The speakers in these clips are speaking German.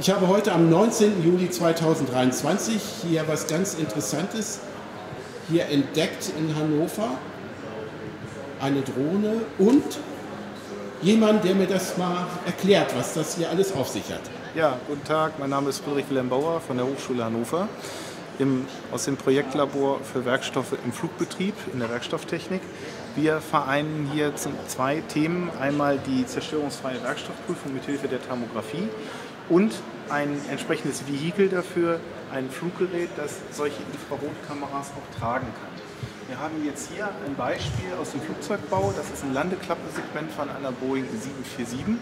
Ich habe heute am 19. Juli 2023 hier was ganz Interessantes hier entdeckt in Hannover. Eine Drohne und jemand, der mir das mal erklärt, was das hier alles auf sich hat. Ja, guten Tag, mein Name ist Friedrich Wilhelm Bauer von der Hochschule Hannover. Im, aus dem Projektlabor für Werkstoffe im Flugbetrieb in der Werkstofftechnik. Wir vereinen hier zwei Themen. Einmal die zerstörungsfreie Werkstoffprüfung mit Hilfe der Thermografie und ein entsprechendes Vehikel dafür, ein Fluggerät, das solche Infrarotkameras auch tragen kann. Wir haben jetzt hier ein Beispiel aus dem Flugzeugbau. Das ist ein Landeklappensegment von einer Boeing 747.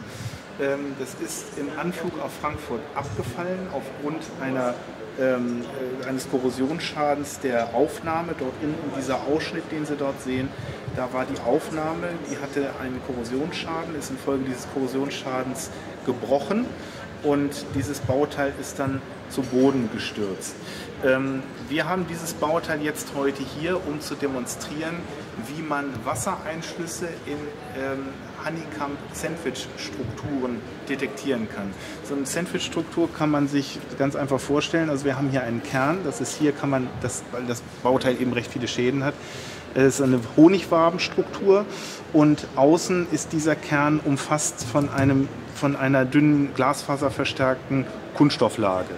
Ähm, das ist im Anflug auf Frankfurt abgefallen aufgrund einer, ähm, äh, eines Korrosionsschadens der Aufnahme. Dort in dieser Ausschnitt, den Sie dort sehen, da war die Aufnahme, die hatte einen Korrosionsschaden, ist infolge dieses Korrosionsschadens gebrochen und dieses Bauteil ist dann zu Boden gestürzt. Ähm, wir haben dieses Bauteil jetzt heute hier, um zu demonstrieren, wie man Wassereinschlüsse in ähm, Honeycomb-Sandwich-Strukturen detektieren kann. So eine Sandwich-Struktur kann man sich ganz einfach vorstellen. Also wir haben hier einen Kern, das ist hier, kann man, das, weil das Bauteil eben recht viele Schäden hat, es ist eine Honigwabenstruktur und außen ist dieser Kern umfasst von, einem, von einer dünnen glasfaserverstärkten Kunststofflage.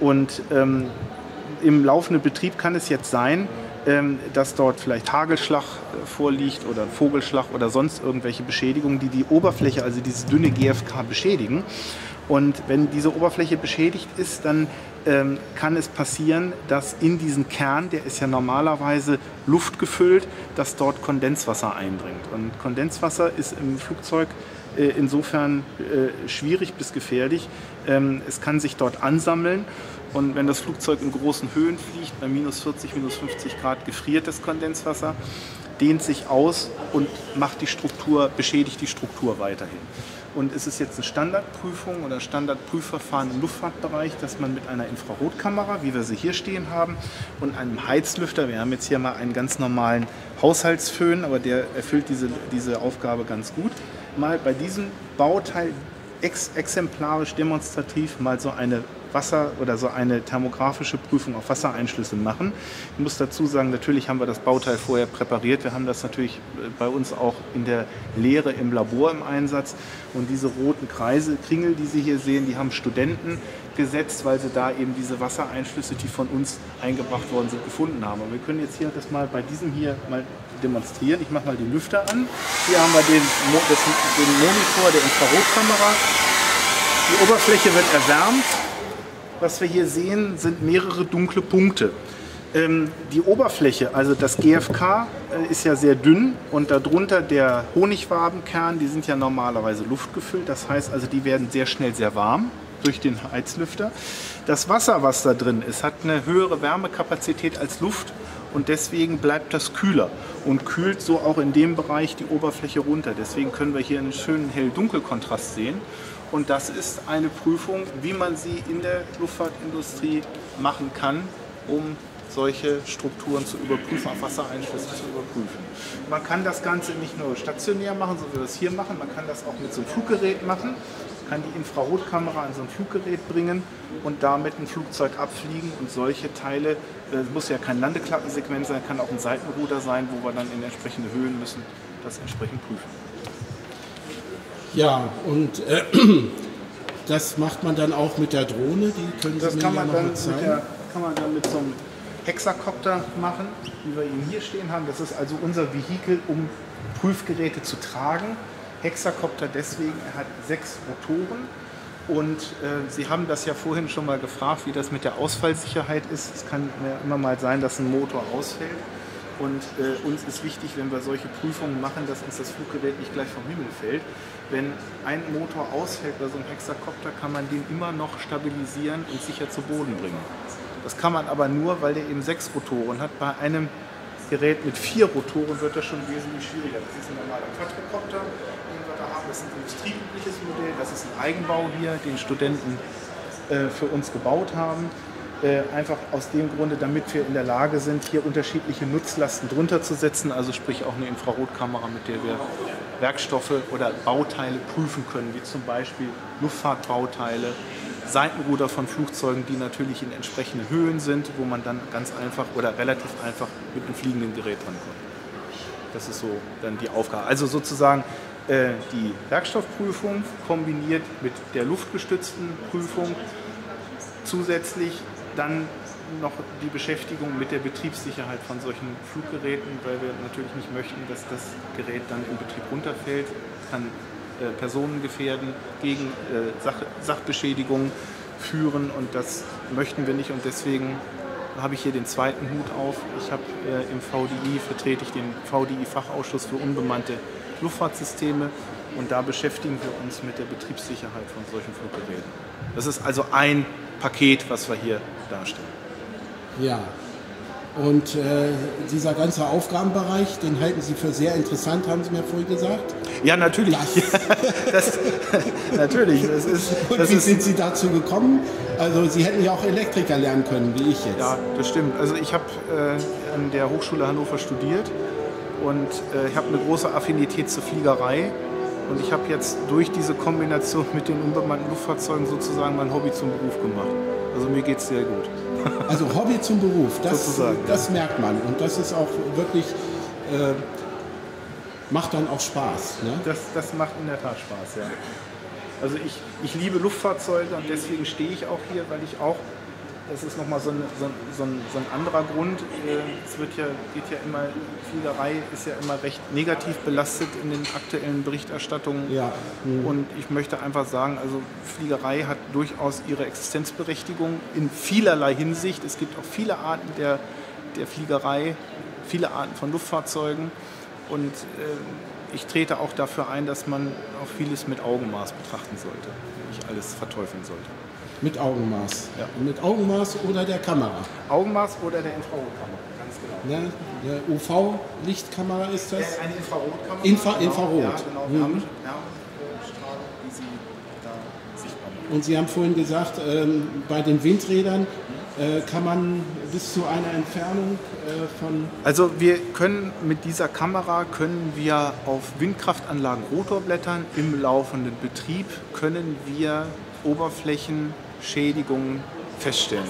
Und ähm, im laufenden Betrieb kann es jetzt sein, ähm, dass dort vielleicht Hagelschlag äh, vorliegt oder Vogelschlag oder sonst irgendwelche Beschädigungen, die die Oberfläche, also diese dünne GFK beschädigen. Und wenn diese Oberfläche beschädigt ist, dann ähm, kann es passieren, dass in diesen Kern, der ist ja normalerweise luftgefüllt, dass dort Kondenswasser eindringt. Und Kondenswasser ist im Flugzeug äh, insofern äh, schwierig bis gefährlich. Ähm, es kann sich dort ansammeln und wenn das Flugzeug in großen Höhen fliegt, bei minus 40, minus 50 Grad gefriert das Kondenswasser, dehnt sich aus und macht die Struktur, beschädigt die Struktur weiterhin. Und es ist jetzt eine Standardprüfung oder Standardprüfverfahren im Luftfahrtbereich, dass man mit einer Infrarotkamera, wie wir sie hier stehen haben, und einem Heizlüfter, wir haben jetzt hier mal einen ganz normalen Haushaltsföhn, aber der erfüllt diese, diese Aufgabe ganz gut, mal bei diesem Bauteil ex exemplarisch demonstrativ mal so eine Wasser- oder so eine thermografische Prüfung auf Wassereinschlüsse machen. Ich muss dazu sagen, natürlich haben wir das Bauteil vorher präpariert. Wir haben das natürlich äh, bei uns auch in der Lehre im Labor im Einsatz. Und diese roten Kreise, Kringel, die Sie hier sehen, die haben Studenten gesetzt, weil sie da eben diese Wassereinschlüsse, die von uns eingebracht worden sind, gefunden haben. Und wir können jetzt hier das mal bei diesem hier mal demonstrieren. Ich mache mal die Lüfter an. Hier haben wir den, das, den Monitor der Infrarotkamera. Die Oberfläche wird erwärmt was wir hier sehen, sind mehrere dunkle Punkte. Ähm, die Oberfläche, also das GFK, äh, ist ja sehr dünn und darunter der Honigwabenkern, die sind ja normalerweise luftgefüllt. Das heißt also, die werden sehr schnell sehr warm durch den Heizlüfter. Das Wasser, was da drin ist, hat eine höhere Wärmekapazität als Luft und deswegen bleibt das kühler und kühlt so auch in dem Bereich die Oberfläche runter. Deswegen können wir hier einen schönen hell-dunkel-Kontrast sehen. Und das ist eine Prüfung, wie man sie in der Luftfahrtindustrie machen kann, um solche Strukturen zu überprüfen, auf Wassereinschlüsse zu überprüfen. Man kann das Ganze nicht nur stationär machen, so wie wir es hier machen, man kann das auch mit so einem Fluggerät machen, kann die Infrarotkamera an so ein Fluggerät bringen und damit ein Flugzeug abfliegen und solche Teile, es äh, muss ja kein Landeklappensegment sein, kann auch ein Seitenruder sein, wo wir dann in entsprechende Höhen müssen, das entsprechend prüfen. Ja, und äh, das macht man dann auch mit der Drohne, die können Sie das mir kann ja man dann zeigen. Der, kann man dann mit so einem Hexakopter machen, wie wir ihn hier stehen haben. Das ist also unser Vehikel, um Prüfgeräte zu tragen. Hexakopter deswegen, er hat sechs Rotoren und äh, Sie haben das ja vorhin schon mal gefragt, wie das mit der Ausfallsicherheit ist. Es kann ja immer mal sein, dass ein Motor ausfällt. Und äh, uns ist wichtig, wenn wir solche Prüfungen machen, dass uns das Fluggerät nicht gleich vom Himmel fällt. Wenn ein Motor ausfällt bei so einem Hexakopter, kann man den immer noch stabilisieren und sicher zu Boden bringen. Das kann man aber nur, weil der eben sechs Rotoren hat. Bei einem Gerät mit vier Rotoren wird das schon wesentlich schwieriger. Das ist ein normaler Quadrocopter, den wir da haben. Das ist ein industrieübliches Modell. Das ist ein Eigenbau hier, den Studenten äh, für uns gebaut haben. Äh, einfach aus dem Grunde, damit wir in der Lage sind, hier unterschiedliche Nutzlasten drunter zu setzen, also sprich auch eine Infrarotkamera, mit der wir Werkstoffe oder Bauteile prüfen können, wie zum Beispiel Luftfahrtbauteile, Seitenruder von Flugzeugen, die natürlich in entsprechenden Höhen sind, wo man dann ganz einfach oder relativ einfach mit einem fliegenden Gerät drankommt. Das ist so dann die Aufgabe. Also sozusagen äh, die Werkstoffprüfung kombiniert mit der luftgestützten Prüfung, zusätzlich dann noch die Beschäftigung mit der Betriebssicherheit von solchen Fluggeräten, weil wir natürlich nicht möchten, dass das Gerät dann im Betrieb runterfällt, kann äh, Personen gefährden, gegen äh, Sach Sachbeschädigungen führen und das möchten wir nicht und deswegen habe ich hier den zweiten Hut auf. Ich habe äh, im VDI vertrete ich den VDI-Fachausschuss für unbemannte Luftfahrtsysteme und da beschäftigen wir uns mit der Betriebssicherheit von solchen Fluggeräten. Das ist also ein Paket, was wir hier darstellen. Ja. Und äh, dieser ganze Aufgabenbereich, den halten Sie für sehr interessant, haben Sie mir vorhin gesagt. Ja, natürlich. Das, natürlich. Das ist, Und das wie ist, sind Sie dazu gekommen? Also Sie hätten ja auch Elektriker lernen können, wie ich jetzt. ja, das stimmt. Also ich habe äh, an der Hochschule Hannover studiert und äh, ich habe eine große Affinität zur Fliegerei. Und ich habe jetzt durch diese Kombination mit den unbemannten Luftfahrzeugen sozusagen mein Hobby zum Beruf gemacht. Also mir geht es sehr gut. Also Hobby zum Beruf, das, das merkt man. Und das ist auch wirklich, äh, macht dann auch Spaß. Ne? Das, das macht in der Tat Spaß, ja. Also ich, ich liebe Luftfahrzeuge und deswegen stehe ich auch hier, weil ich auch, das ist nochmal so, ein- so, ein- so, ein- so ein anderer Grund, äh, es wird ja, geht ja immer, Fliegerei ist ja immer recht negativ belastet in den aktuellen Berichterstattungen. Ja. Und ich möchte einfach sagen, also Fliegerei hat durchaus ihre Existenzberechtigung in vielerlei Hinsicht. Es gibt auch viele Arten der, der Fliegerei, viele Arten von Luftfahrzeugen. Und äh, ich trete auch dafür ein, dass man auch vieles mit Augenmaß betrachten sollte, nicht alles verteufeln sollte. Mit Augenmaß. Ja. Mit Augenmaß oder der Kamera. Augenmaß oder der Infrarotkamera, ganz genau. Ne? Der UV-Lichtkamera ist das. Eine Infrarotkamera. Infra- genau, Infrarot. Ja, genau. Mhm. Die Sie da sichtbar machen. Und Sie haben vorhin gesagt, ähm, bei den Windrädern äh, kann man bis zu einer Entfernung äh, von Also wir können mit dieser Kamera können wir auf Windkraftanlagen Rotorblättern im laufenden Betrieb können wir Oberflächenschädigungen feststellen.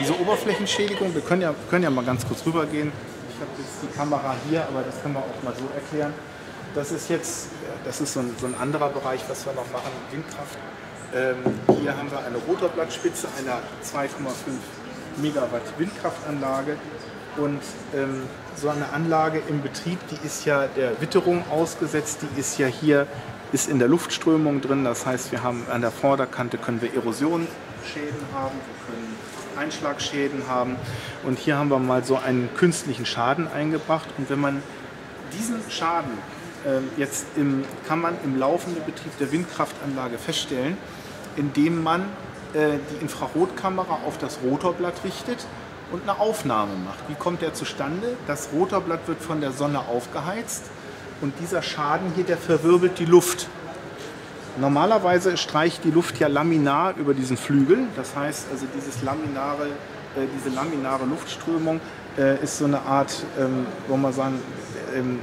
Diese Oberflächenschädigung, wir können ja, können ja mal ganz kurz rübergehen. Ich habe jetzt die Kamera hier, aber das können wir auch mal so erklären. Das ist jetzt, das ist so ein, so ein anderer Bereich, was wir noch machen, Windkraft. Ähm, hier haben wir eine Rotorblattspitze einer 2,5 Megawatt Windkraftanlage und ähm, so eine Anlage im Betrieb, die ist ja der Witterung ausgesetzt, die ist ja hier ist in der Luftströmung drin. Das heißt, wir haben an der Vorderkante können wir Erosionsschäden haben, wir können Einschlagschäden haben und hier haben wir mal so einen künstlichen Schaden eingebracht und wenn man diesen Schaden ähm, jetzt im, kann man im laufenden Betrieb der Windkraftanlage feststellen, indem man äh, die Infrarotkamera auf das Rotorblatt richtet und eine Aufnahme macht. Wie kommt der zustande? Das Rotorblatt wird von der Sonne aufgeheizt und dieser Schaden hier, der verwirbelt die Luft. Normalerweise streicht die Luft ja laminar über diesen Flügel. Das heißt, also dieses laminare, äh, diese laminare Luftströmung äh, ist so eine Art, ähm, wollen wir sagen, ähm,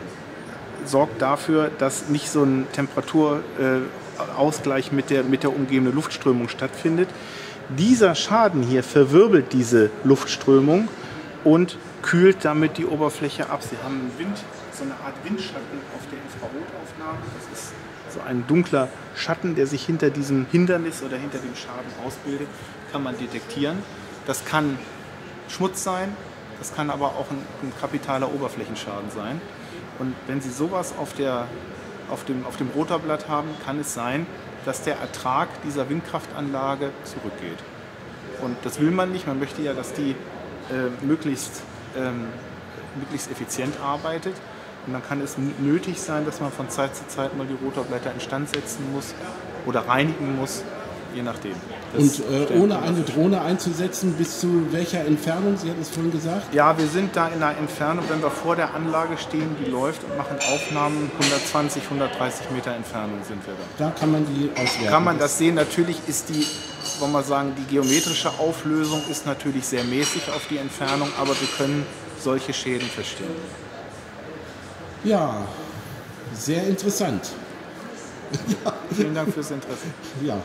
sorgt dafür, dass nicht so ein Temperaturausgleich mit der, mit der umgebenden Luftströmung stattfindet. Dieser Schaden hier verwirbelt diese Luftströmung und kühlt damit die Oberfläche ab. Sie haben einen Wind, so eine Art Windschatten auf der Infrarotaufnahme. Das ist so ein dunkler Schatten, der sich hinter diesem Hindernis oder hinter dem Schaden ausbildet, kann man detektieren. Das kann Schmutz sein, das kann aber auch ein, ein kapitaler Oberflächenschaden sein. Und wenn Sie sowas auf, der, auf, dem, auf dem Rotorblatt haben, kann es sein, dass der Ertrag dieser Windkraftanlage zurückgeht. Und das will man nicht. Man möchte ja, dass die äh, möglichst, ähm, möglichst effizient arbeitet. Und dann kann es nötig sein, dass man von Zeit zu Zeit mal die Rotorblätter instand setzen muss oder reinigen muss, je nachdem. Das und äh, ohne eine. Drohne einzusetzen, bis zu welcher Entfernung? Sie hatten es vorhin gesagt. Ja, wir sind da in einer Entfernung, wenn wir vor der Anlage stehen, die läuft und machen Aufnahmen, 120, 130 Meter Entfernung sind wir da. Da kann man die auswerten. Kann man das sehen? Natürlich ist die, wollen wir sagen, die geometrische Auflösung ist natürlich sehr mäßig auf die Entfernung, aber wir können solche Schäden feststellen. Ja, sehr interessant. Vielen Dank fürs Interesse. Ja.